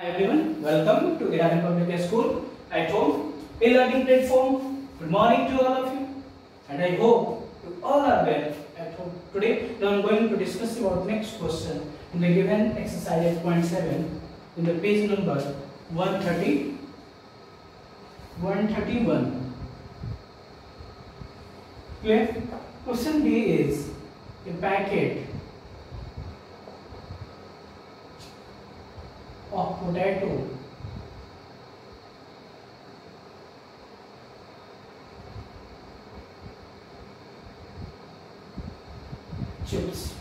Hi everyone, welcome to Iran Public School at home, a learning platform. Good morning to all of you, and I hope you all are well at home. Today, I am going to discuss about next question in the given exercise 8.7 in the page number 130, 131. Clear? Question D is a packet of potato chips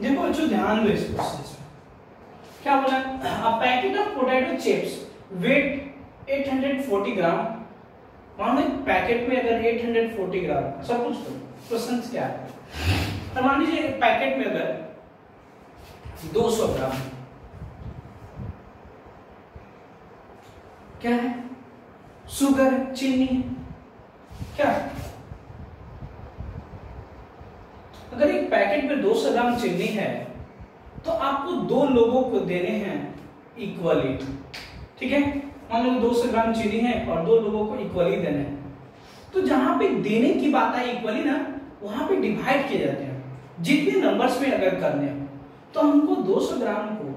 देखो बच्चों ध्यान दो इस question में क्या बोला? A packet of potato chips weight 840 gram. मान लो पैकेट में अगर 840 ग्राम, सब कुछ तो क्वेश्चन क्या है? तो मान लीजिए पैकेट में अगर 200 ग्राम क्या है? शुगर चीनी। क्या? अगर एक पैकेट में 200 ग्राम चीनी है तो आपको दो लोगों को देने हैं इक्वली ठीक है? मान लो 200 ग्राम चीनी है और दो लोगों को इक्वली देने हैं। तो जहाँ पे देने की बात आई इक्वली ना, वहाँ पे डिवाइड किए जाते हैं। जितने नंबर्स में अगर करने हो तो हमको 200 ग्राम को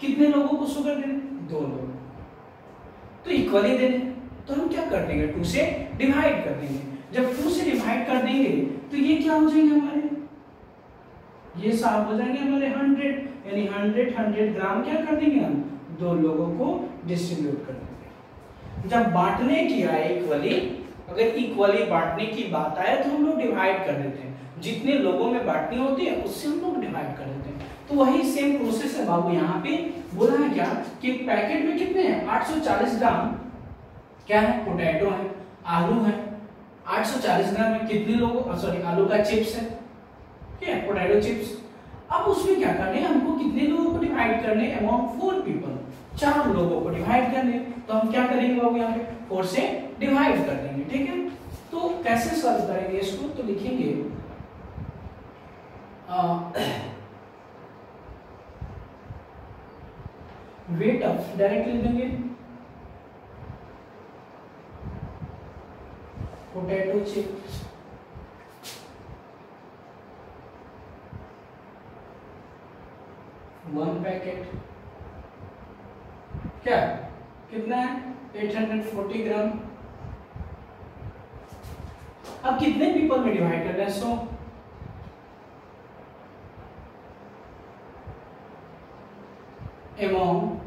कितने लोगों को शुगर देने दो लोग तो इक्वली देने तो हम क्या कर देंगे? टू से डिवाइड कर देंगे। जब टू से डिवाइड कर देंगे तो ये क्या हो जाएँगे हमारे? ये साफ़ हो जाएँगे हमारे हंड्रेड यानी हंड्रेड हंड्रेड ग्राम क्या कर देंगे हम? दो लोगों को डिस्ट्रीब्यूट कर देंगे। जब बांटने की आए इक्वली अगर इक्वली बांटने की बात आए तो हम लोग डिवाइड कर देते हैं। जितने लोगों में बांटनी होती है, उससे हम लोग डिवाइड कर देते हैं। तो वही सेम प्रोसेस है बाबू यहाँ पे। बोला है क्या कि पैकेट में कितने हैं? 840 ग्राम। क्या है? पोटैटो है, आलू है। 840 ग्राम में कितने लोगों सॉरी आलू का चिप्स है। क्या है पोटैटो चिप्स अब उसमें क्या करने हमको कितने लोगों को डिवाइड करने अमाउंट फोर पीपल चार लोगों को डिवाइड करने तो हम क्या करेंगे बाबू यहाँ पे? फोर से डिवाइड कर देंगे, ठीक है? तो कैसे सॉल्व करेंगे इसको? तो लिखेंगे वेट ऑफ़ डायरेक्ट लिख देंगे। पोटैटो चिप्स वन पैकेट क्या? कितना है? 840 ग्राम। अब कितने पीपल में डिवाइड कर रहे हैं? सो among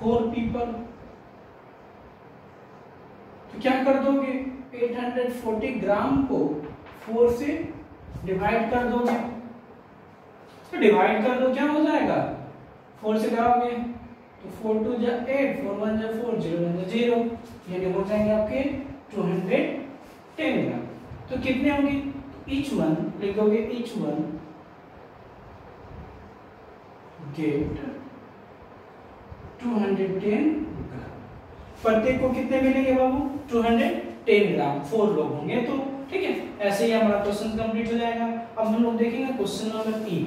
four people तो क्या कर दोगे 840 ग्राम को फोर से डिवाइड कर दोगे। तो डिवाइड कर दो, क्या हो जाएगा? फोर से कराओगे तो 4 टू जा 8 4 1 जा 4 0 1 जा 0 ये हो जाएँगे आपके 210 ग्राम तो कितने होंगे? ईच वन लिखोगे ईच वन गेट 210 ग्राम प्रत्येक को कितने मिलेंगे बाबू? 210 ग्राम, फोर लोग होंगे तो ठीक है, ऐसे ही हमारा क्वेश्चन कंप्लीट हो जाएगा। अब हम लोग देखेंगे क्वेश्चन नंबर तीन।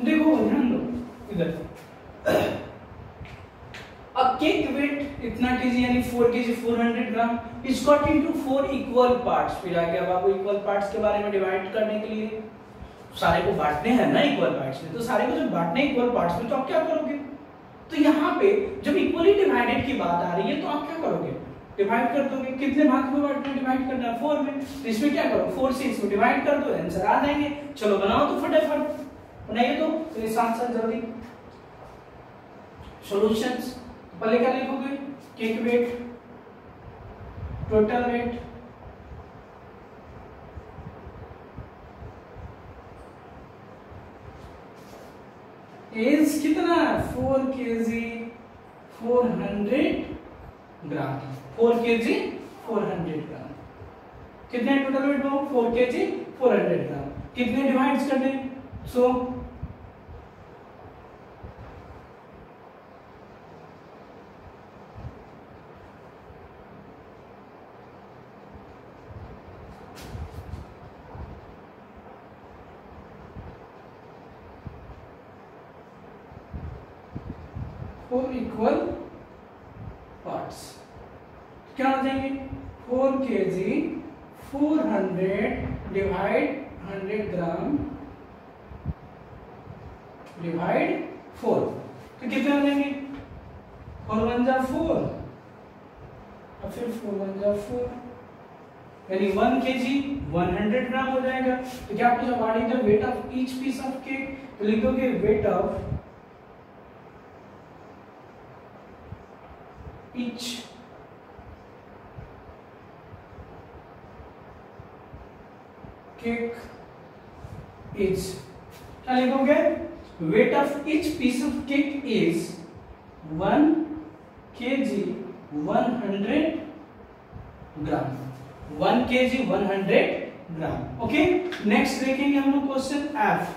देखो ध्यान दो इधर। अब केक वेट इतना केजी, यानी 4 kg 400 gram is cut into four equal parts फिर आगे अब आपको इक्वल पार्ट्स के बारे में डिवाइड करने के लिए, सारे को बांटने हैं ना इक्वल पार्ट्स में तो सारे को जब बांटने इक्वल पार्ट्स में तो आप क्या करोगे? तो यहाँ पे जब इक्वली डिवाइडेड की बात आ रही है तो आप क्या करोगे? डिवाइड कर दोगे। कितने भाग में बांटना डिवाइड करना है? फोर में। तो इसमें क्या करो फोर से इसको डिवाइड कर दो आंसर आ जाएँगे। चलो बनाओ तो फटाफट। बनाइए तो, तो साथ साथ जल्दी। सॉल्यूशंस पहले क्या लिखोगे? Cake weight total weight as कितना four K G four hundred gram. Four K G four hundred gram. कितने टोटल वेट हो फोर के जी फोर हंड्रेड ग्राम। कितने डिवाइड करने? सो फोर इक्वल पार्ट्स क्या हो जाएँगे four K G four hundred divide hundred gram divide four तो कितने हो जाएँगे फोर. वन जा फोर और फिर फोर वन जा फोर. यानी वन के जी वन हंड्रेड ग्राम हो जाएगा. तो क्या आपको जब what the weight of each piece of cake तो लिखोगे weight of each cake is. क्या लिखोगे? Weight of of piece of cake is is one G one hundred gram one K G one hundred gram okay next देखेंगे हम लोग question F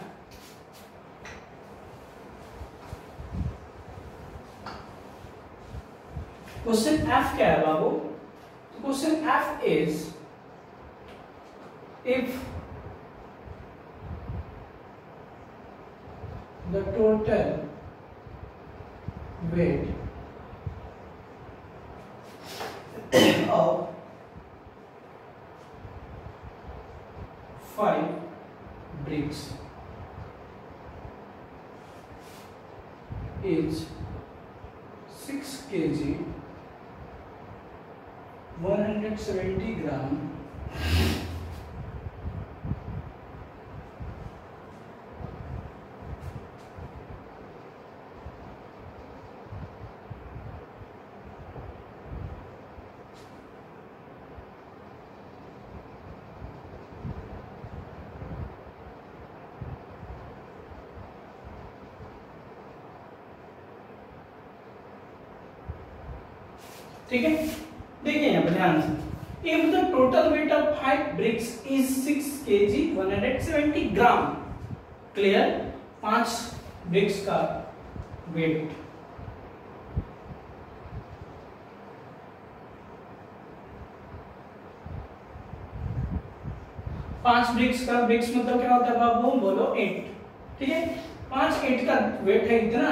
question F क्या है बाबू? तो question F is if the total weight of five bricks is 6 kg 170 gram ठीक है? देखिए यहाँ पर ध्यान से। If the total weight of five bricks is six K G one hundred seventy gram clear पाँच ब्रिक्स का वेट पाँच ब्रिक्स का ब्रिक्स मतलब क्या होता है बाबू? बोलो एट ठीक है? पाँच एट का वेट है इतना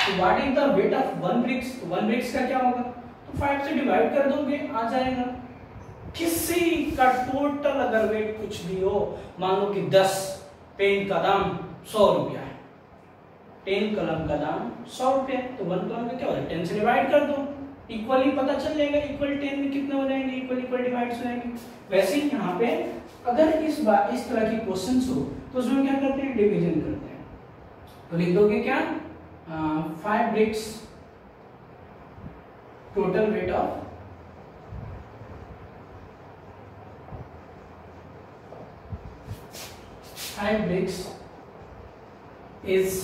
तो what is the weight of one bricks one bricks का क्या होगा? फाइव से डिवाइड कर दोगे, आ जाएगा। किसी का टोटल अगर वेट कुछ भी हो, मान लो कि दस पेन का दाम सौ रुपया है। टेन कलम का दाम सौ रुपया तो वन कलम का क्या होगा टेन से डिवाइड कर दो। इक्वली पता चल जाएगा इक्वल टेन में कितने हो जाएँगे इक्वल इक्वल डिवाइड हो जाएँगे। वैसे ही यहाँ पे अगर इस बार इस तरह की क्वेश्चन हो तो उसमें क्या करते हैं? डिवीज़न करते हैं। तो लिख दोगे क्या? Five bricks total weight of five bricks is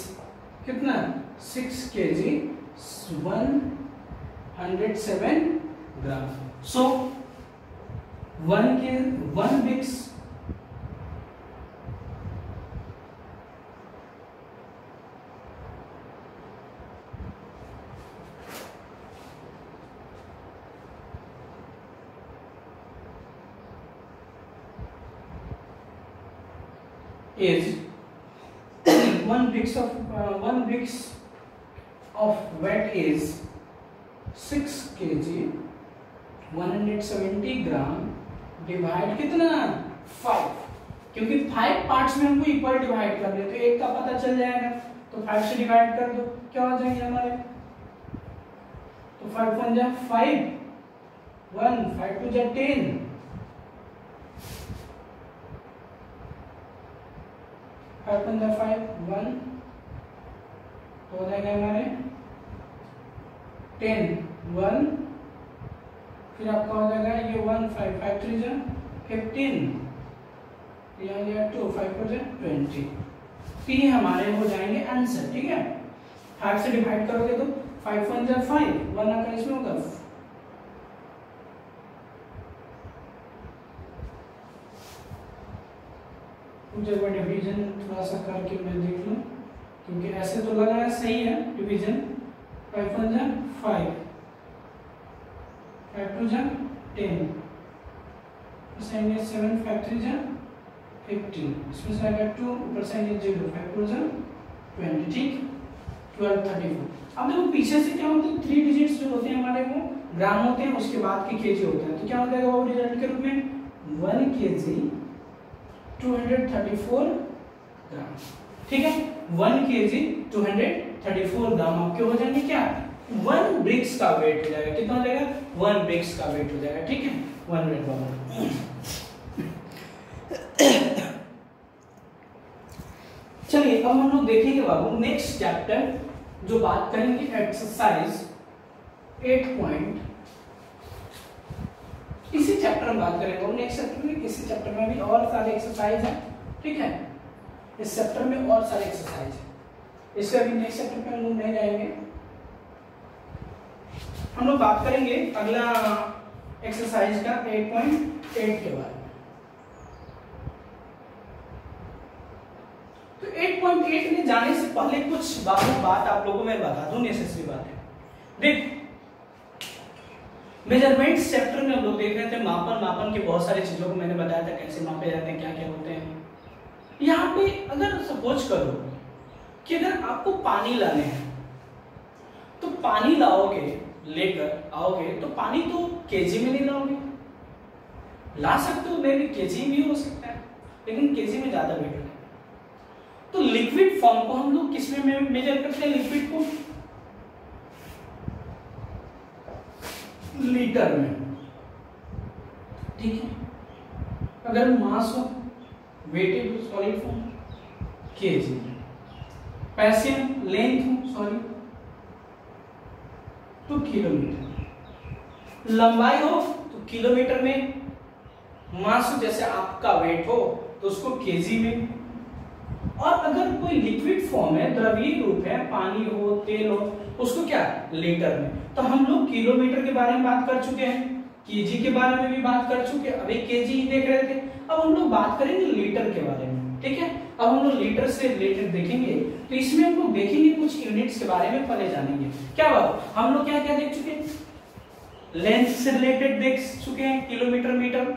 कितना? Six K G one hundred seven gram so one K one bricks is one bricks of uh, one bricks of weight is 6 kg 170 gram divide कितना? Five क्योंकि 5 parts में हमको equal divide कर रहे तो एक का पता चल जाएगा। तो 5 से डिवाइड कर दो, क्या हो जाएँगे हमारे? तो 5 वन जा? 5 1 5 टू जा 10 फाइव वन जा? फाइव वन हो जाएगा हमारे टेन वन फिर आपका हो जाएगा ये वन फाइव फाइव थ्री जा फिफ्टीन टू फाइव फोर जा ट्वेंटी तो ये हमारे हो जाएँगे आंसर ठीक है? फाइव से डिवाइड करोगे तो फाइव वन जा फाइव वन आकर इसमें होगा। जब डिवीज़न थोड़ा सा करके मैं देख लूँ, क्योंकि ऐसे तो लग रहा है सही है डिवीज़न फाइव वन जा फाइव टू जा टेन सेवन फाइव थ्री जा फिफ्टीन इसमें से टू ऊपर ये ज़ीरो टू ट्वेंटी ठीक? ट्वेल्व थर्टी फोर अब देखो पीछे से क्या होता है? थ्री डिजिट्स जो होते हैं हमारे ग्राम होते हैं, उसके बाद के हैं। तो क्या हो जाएगा वो रिज़ल्ट के रूप में? वन के जी 234 ग्राम ठीक है? वन के जी टू ग्राम आपके हो जाएँगे क्या? वन ब्रिक्स का वेट हो जाएगा। कितना हो जाएगा? वन ब्रिक्स का वेट हो जाएगा। ठीक है? वन वेट बाबू चलिए, अब हम लोग देखेंगे बाबू नेक्स्ट चैप्टर जो बात करेंगे एक्सरसाइज एट पॉइंट इसी चैप्टर में बात करेंगे और नेक्स्ट चैप्टर में, इसी चैप्टर में भी और सारे एक्सरसाइज है। ठीक है? इस चैप्टर में और सारे एक्सरसाइज है। इसका भी नेक्स्ट चैप्टर पे हम लोग नहीं जाएँगे। हम लोग बात करेंगे अगला एक्सरसाइज का 8.8 के बारे में। तो 8.8 में जाने से पहले कुछ बाबू बात आप लोगों में बता दूँ नेसेसरी बात है। देख मेज़रमेंट सेक्टर में हम लोग देख रहे थे, मापन मापन के बहुत सारी चीज़ों को मैंने बताया था, कैसे मापे जाते हैं क्या क्या होते हैं। यहाँ पे अगर सपोज़ करो कि अगर आपको पानी लाने हैं तो पानी लाओगे लेकर आओगे तो पानी तो केजी में नहीं लाओगे। ला सकते हो मे भी केजी भी हो सकता है, लेकिन केजी में ज़्यादा बेटर है। तो लिक्विड फॉर्म को हम लोग किसमें मेजर करते हैं लिक्विड को? लीटर में। ठीक है? अगर मास हो वेटेड सॉलिड फॉर्म केजी पैसियम लेंथ हो सॉरी तो किलोमीटर। लंबाई हो तो किलोमीटर में। मास जैसे आपका वेट हो तो उसको केजी में। और अगर कोई लिक्विड फॉर्म है द्रवीय रूप है, पानी हो, तेल हो, उसको क्या? लीटर में। तो हम लोग किलोमीटर के बारे में बात कर चुके हैं। केजी के बारे में भी बात कर चुके अभी केजी ही देख रहे थे। अब हम लोग बात करेंगे लीटर के बारे में। ठीक है? अब हम लोग लीटर से रिलेटेड देखेंगे। तो इसमें हम लोग देखेंगे कुछ यूनिट्स के बारे में पहले जानेंगे। क्या बात? हम लोग क्या क्या देख चुके लेंथ से रिलेटेड देख चुके हैं किलोमीटर मीटर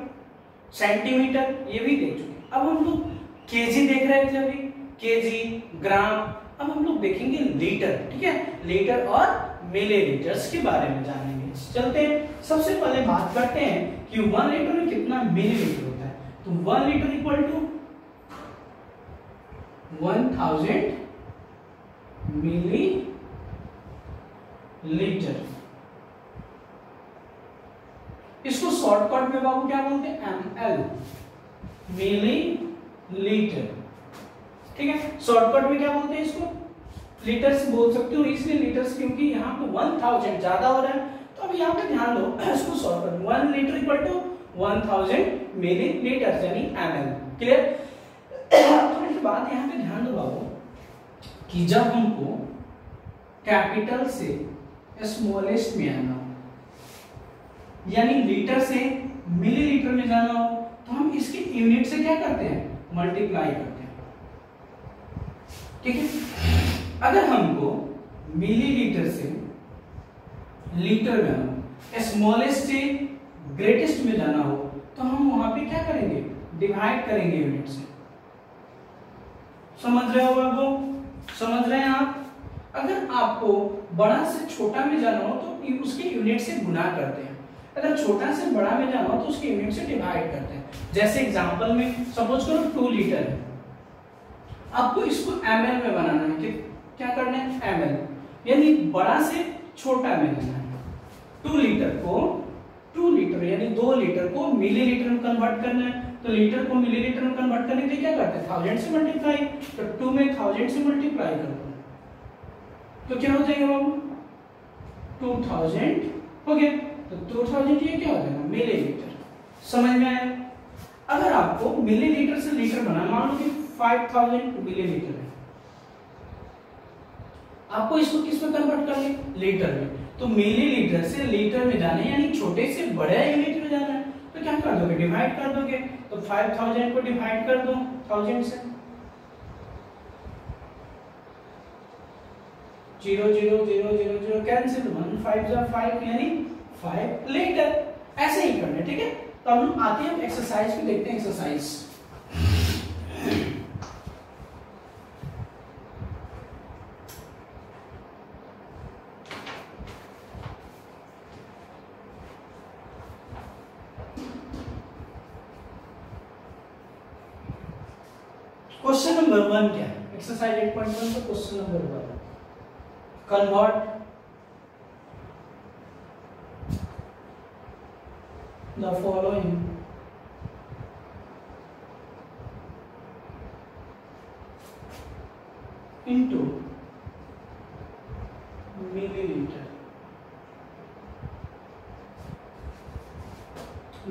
सेंटीमीटर ये भी देख चुके अब हम लोग केजी देख रहे थे अभी। केजी ग्राम अब हम लोग देखेंगे लीटर ठीक है? लीटर और मिलीलीटर्स के बारे में जानेंगे। चलते हैं। सबसे पहले बात करते हैं कि वन लीटर में कितना मिलीलीटर होता है। तो one litre equal to one thousand millilitre इसको शॉर्टकट में बाबू क्या बोलते हैं? एम एल मिली लीटर ठीक है? शॉर्टकट में क्या बोलते हैं इसको? लीटर से बोल सकते हो, इसलिए लीटर क्योंकि यहाँ पे वन थाउज़ेंड ज़्यादा हो रहा है। तो अब यहाँ पे ध्यान दो, इसको shortcut one litre equal to one thousand millilitre M L clear clear बात यहाँ पे ध्यान दो कि जब हमको कैपिटल से स्मॉलेस्ट में आना हो, यानी लीटर से मिलीलीटर में जाना हो तो हम इसके यूनिट से क्या करते हैं? मल्टीप्लाई करते हैं। ठीक है? अगर हमको मिलीलीटर से लीटर में स्मॉलेस्ट से ग्रेटेस्ट में जाना हो तो हम वहाँ पे क्या करेंगे? डिवाइड करेंगे यूनिट से। समझ रहे हो आपको समझ रहे हैं आप? अगर आपको बड़ा से छोटा में जाना हो तो उसके यूनिट से गुना करते हैं। अगर छोटा से बड़ा में जाना हो तो उसके यूनिट से डिवाइड करते हैं। जैसे एग्जांपल में सपोज़ करो टू लीटर आपको इसको एम में बनाना है। कि क्या करना है? एम यानी बड़ा से छोटा में लेना है। टू लीटर को टू लीटर यानी दो लीटर को मिलीलीटर में कन्वर्ट करना है। तो लीटर को मिलीलीटर में कन्वर्ट करने के लिए क्या करते हैं? थाउज़ेंड से मल्टीप्लाई तो टू में थाउज़ेंड से मल्टीप्लाई कर दो। तो क्या हो जाएगा बाबू? टू थाउज़ेंड हो गया। तो टू थाउज़ेंड ये क्या हो जाएगा? मिलीलीटर समझ में आया? अगर आपको मिलीलीटर से लीटर बना मान लो कि फाइव थाउज़ेंड मिलीलीटर है। आपको इसको किसमें कन्वर्ट करना लीटर में। तो मिलीलीटर से लीटर में जाने यानी छोटे से बड़े यूनिट में जाना है। क्या कर दोगे? डिवाइड कर दोगे? तो फाइव थाउज़ेंड को डिवाइड कर दो 1000 से? Zero zero zero zero zero cancel one five जा फाइव यानी फाइव लेटर ऐसे ही करना ठीक है? तो हम आते हैं एक्सरसाइज की देखते हैं एक्सरसाइज क्वेश्चन नंबर वन क्या? है एक्सरसाइज एट पॉइंट वन का question number one convert the following into milliliter.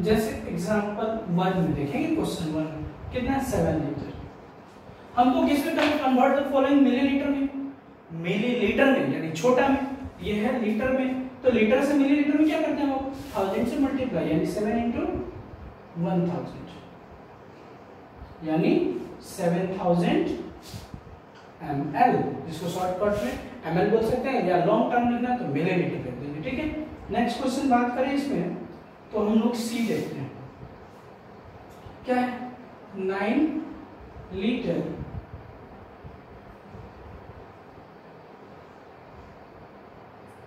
जैसे एग्जांपल वन में देखेंगे क्वेश्चन वन कितना सेवन लीटर हमको किसमें कन्वर्ट द फॉलोइंग मिलीलीटर में। मिलीलीटर में, यानी छोटा में। ये है लीटर में। तो लीटर से मिलीलीटर में क्या करते हैं हम? थाउज़ेंड से मल्टीप्लाई यानी सेवन इंटू वन थाउज़ेंड यानी सेवन थाउज़ेंड एम एल जिसको शॉर्टकट में एम एल बोल सकते हैं, या लॉन्ग टर्म लिखना तो मिलीलीटर लिख देंगे, ठीक है? नेक्स्ट क्वेश्चन बात करें इसमें। तो हम लोग सी देखते हैं। क्या है? नाइन लीटर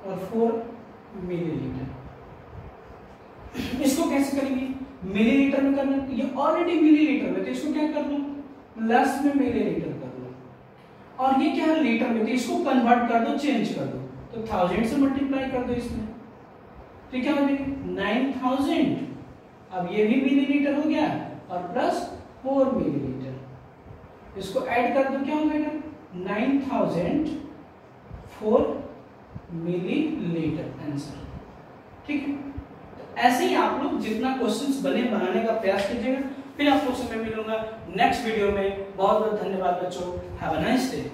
और फोर मिलीलीटर। इसको कैसे करेंगे? मिलीलीटर में करना, ये ऑलरेडी मिलीलीटर में तो इसको क्या कर लो प्लस में मिलीलीटर कर लो और ये क्या है? लीटर में तो इसको कन्वर्ट कर दो चेंज कर दो। तो थाउज़ेंड से मल्टीप्लाई कर दो इसमें। तो क्या हो जाएगा नाइन थाउज़ेंड अब ये भी मिलीलीटर हो गया, और प्लस फोर मिलीलीटर। इसको ऐड कर दो क्या हो जाएगा nine thousand four millilitre answer ठीक है? तो ऐसे ही आप लोग जितना क्वेश्चंस बने, बनाने का प्रयास कीजिएगा। फिर आप आपको समय मिलूँगा नेक्स्ट वीडियो में। बहुत बहुत धन्यवाद बच्चों। Have a nice day